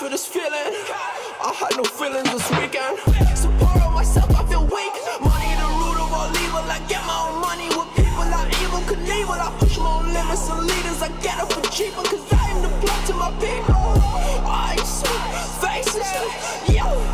for this feeling. I had no feelings this weekend. Support on myself, I feel weak. Money the root of all evil. I get my own money with people I evil Knievel. I push my own limits and leaders. I get it for cheaper, cause I am the blood to my people. Ice faces, yo.